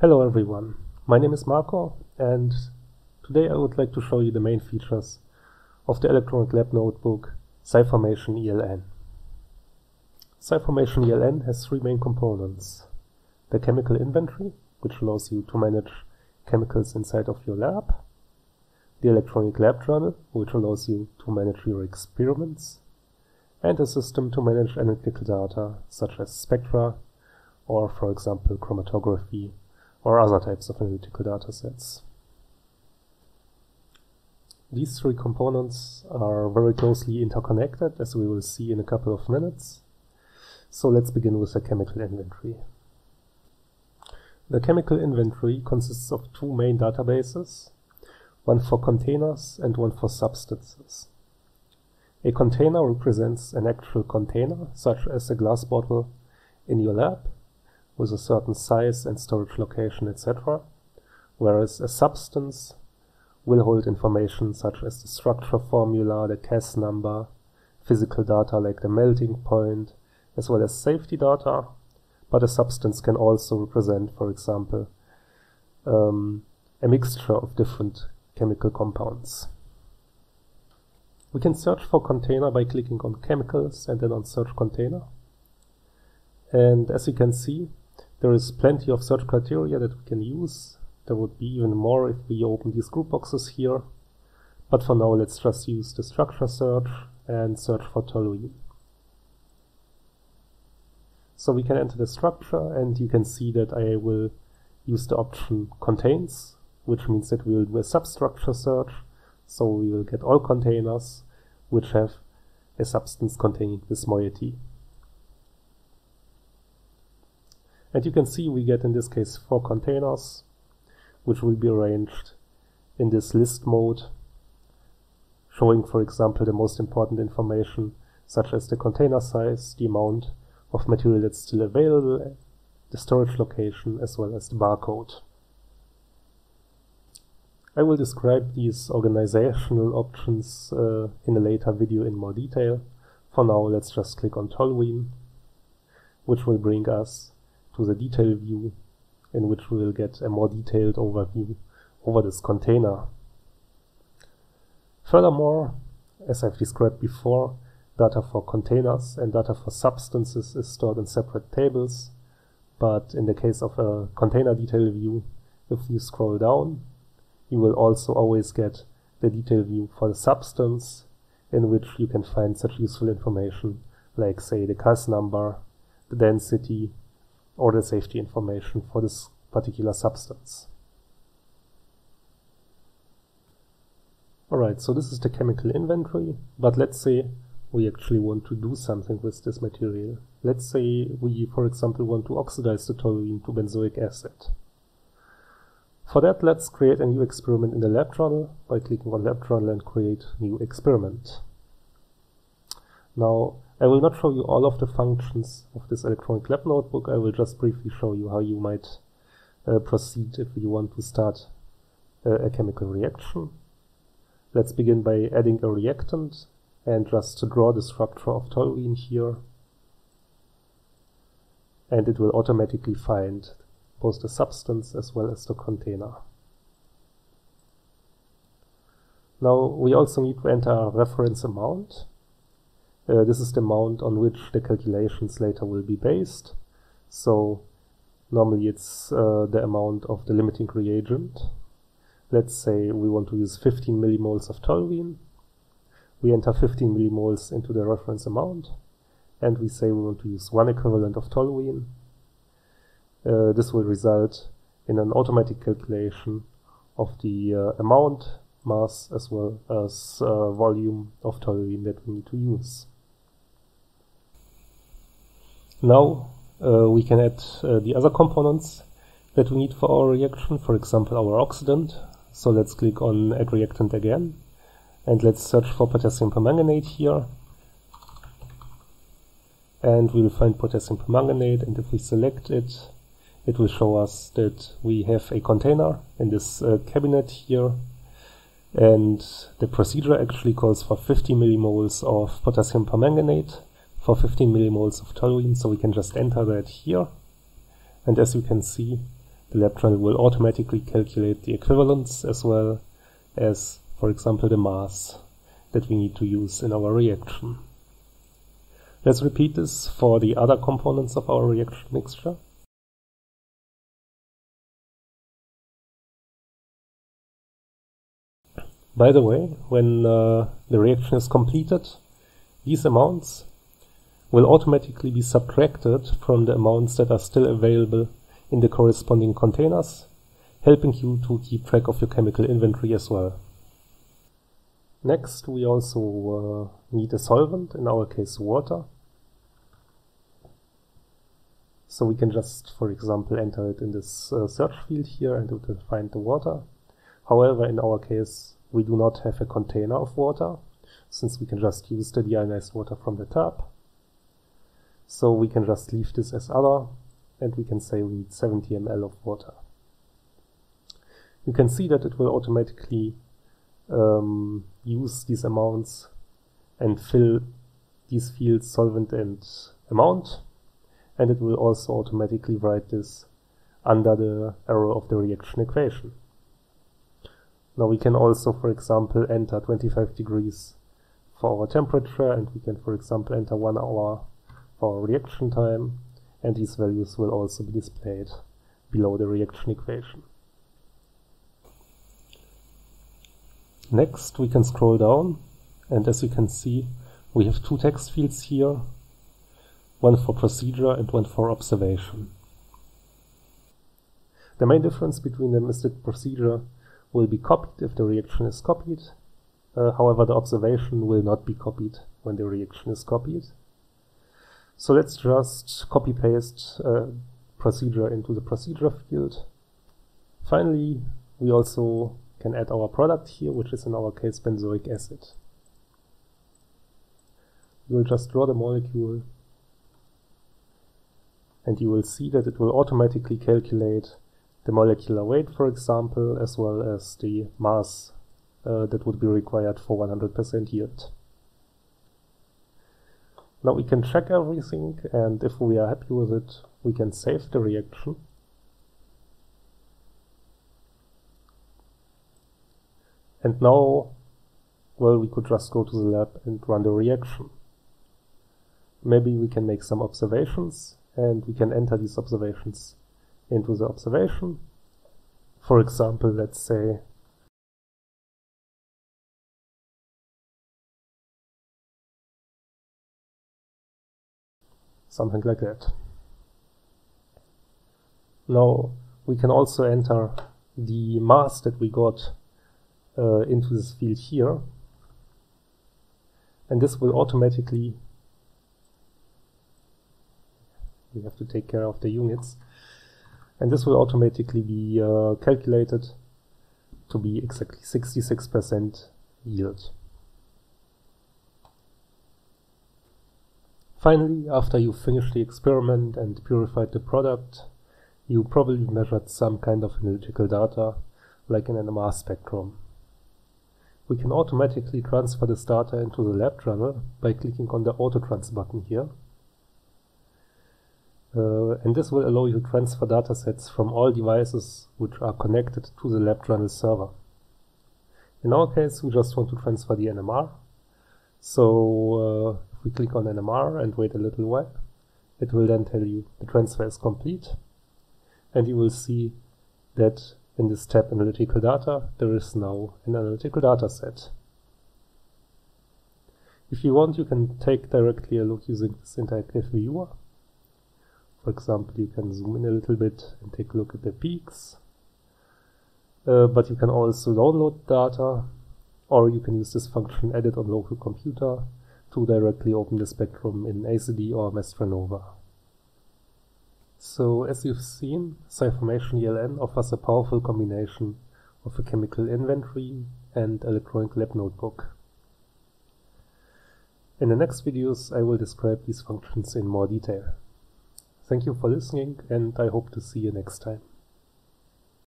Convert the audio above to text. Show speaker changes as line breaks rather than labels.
Hello everyone, my name is Marco and today I would like to show you the main features of the Electronic Lab Notebook Sciformation ELN. Sciformation ELN has three main components. The chemical inventory, which allows you to manage chemicals inside of your lab. The electronic lab journal, which allows you to manage your experiments. And a system to manage analytical data, such as spectra, or for example chromatography or other types of analytical data sets. These three components are very closely interconnected as we will see in a couple of minutes. So let's begin with the chemical inventory. The chemical inventory consists of two main databases, one for containers and one for substances. A container represents an actual container, such as a glass bottle in your lab, with a certain size and storage location, etc. Whereas a substance will hold information such as the structure formula, the Cas number, physical data like the melting point, as well as safety data. But a substance can also represent, for example, um, a mixture of different chemical compounds. We can search for container by clicking on chemicals and then on search container. And as you can see, there is plenty of search criteria that we can use. There would be even more if we open these group boxes here. But for now, let's just use the structure search and search for toluene. So we can enter the structure and you can see that I will use the option contains, which means that we will do a substructure search. So we will get all containers which have a substance containing this moiety. And you can see we get in this case four containers, which will be arranged in this list mode, showing, for example, the most important information, such as the container size, the amount of material that's still available, the storage location, as well as the barcode. I will describe these organizational options uh, in a later video in more detail. For now, let's just click on Toluene, which will bring us to the detail view in which we will get a more detailed overview over this container. Furthermore, as I've described before, data for containers and data for substances is stored in separate tables, but in the case of a container detail view, if you scroll down, you will also always get the detail view for the substance, in which you can find such useful information like say the Cas number, the density, or the safety information for this particular substance. Alright, so this is the chemical inventory, but let's say we actually want to do something with this material. Let's say we, for example, want to oxidize the toluene to benzoic acid. For that, let's create a new experiment in the lab by clicking on lab and create new experiment. Now, I will not show you all of the functions of this electronic lab notebook. I will just briefly show you how you might uh, proceed if you want to start uh, a chemical reaction. Let's begin by adding a reactant and just to draw the structure of toluene here. And it will automatically find both the substance as well as the container. Now we also need to enter a reference amount uh, this is the amount on which the calculations later will be based. So normally it's uh, the amount of the limiting reagent. Let's say we want to use 15 millimoles of toluene. We enter 15 millimoles into the reference amount and we say we want to use one equivalent of toluene. Uh, this will result in an automatic calculation of the uh, amount, mass, as well as uh, volume of toluene that we need to use. Now uh, we can add uh, the other components that we need for our reaction, for example our oxidant. So let's click on add reactant again and let's search for potassium permanganate here. And we will find potassium permanganate and if we select it it will show us that we have a container in this uh, cabinet here. And the procedure actually calls for 50 millimoles of potassium permanganate for 15 millimoles of toluene, so we can just enter that here. And as you can see, the lab journal will automatically calculate the equivalence as well as, for example, the mass that we need to use in our reaction. Let's repeat this for the other components of our reaction mixture. By the way, when uh, the reaction is completed, these amounts will automatically be subtracted from the amounts that are still available in the corresponding containers, helping you to keep track of your chemical inventory as well. Next, we also uh, need a solvent, in our case water. So we can just, for example, enter it in this uh, search field here and it will find the water. However, in our case, we do not have a container of water, since we can just use the deionized water from the tap. So we can just leave this as other, and we can say we need 70 ml of water. You can see that it will automatically um, use these amounts and fill these fields solvent and amount and it will also automatically write this under the arrow of the reaction equation. Now we can also, for example, enter 25 degrees for our temperature and we can, for example, enter one hour for reaction time and these values will also be displayed below the reaction equation. Next we can scroll down and as you can see we have two text fields here, one for procedure and one for observation. The main difference between them is that procedure will be copied if the reaction is copied, uh, however the observation will not be copied when the reaction is copied. So let's just copy paste uh, procedure into the procedure field. Finally, we also can add our product here, which is in our case benzoic acid. You will just draw the molecule and you will see that it will automatically calculate the molecular weight, for example, as well as the mass uh, that would be required for 100% yield. Now we can check everything and if we are happy with it, we can save the reaction. And now, well, we could just go to the lab and run the reaction. Maybe we can make some observations and we can enter these observations into the observation. For example, let's say something like that. Now we can also enter the mass that we got uh, into this field here and this will automatically we have to take care of the units and this will automatically be uh, calculated to be exactly 66% yield. Finally, after you finished the experiment and purified the product, you probably measured some kind of analytical data, like an NMR spectrum. We can automatically transfer this data into the lab journal by clicking on the Autotrans button here. Uh, and this will allow you to transfer datasets from all devices which are connected to the lab journal server. In our case, we just want to transfer the NMR. So uh, we click on NMR and wait a little while, it will then tell you the transfer is complete. And you will see that in this tab Analytical Data, there is now an analytical data set. If you want, you can take directly a look using this interactive viewer. For example, you can zoom in a little bit and take a look at the peaks. Uh, but you can also download data, or you can use this function edit on local computer to directly open the spectrum in ACD or MestReNova. So as you've seen, Sciformation ELN offers a powerful combination of a chemical inventory and electronic lab notebook. In the next videos I will describe these functions in more detail. Thank you for listening and I hope to see you next time.